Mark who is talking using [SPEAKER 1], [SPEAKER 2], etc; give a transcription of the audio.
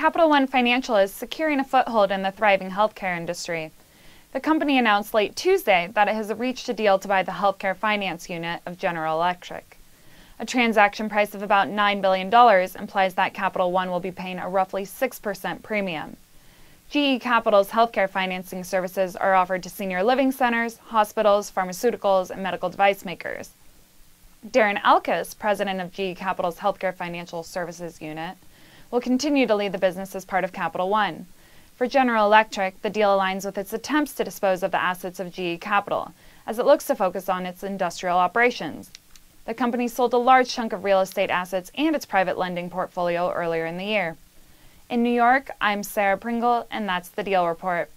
[SPEAKER 1] Capital One Financial is securing a foothold in the thriving healthcare industry. The company announced late Tuesday that it has reached a deal to buy the healthcare finance unit of General Electric. A transaction price of about $9 billion implies that Capital One will be paying a roughly 6% premium. GE Capital's healthcare financing services are offered to senior living centers, hospitals, pharmaceuticals, and medical device makers. Darren Elkis, president of GE Capital's Healthcare Financial Services Unit, will continue to lead the business as part of Capital One. For General Electric, the deal aligns with its attempts to dispose of the assets of GE Capital, as it looks to focus on its industrial operations. The company sold a large chunk of real estate assets and its private lending portfolio earlier in the year. In New York, I'm Sarah Pringle, and that's the Deal Report.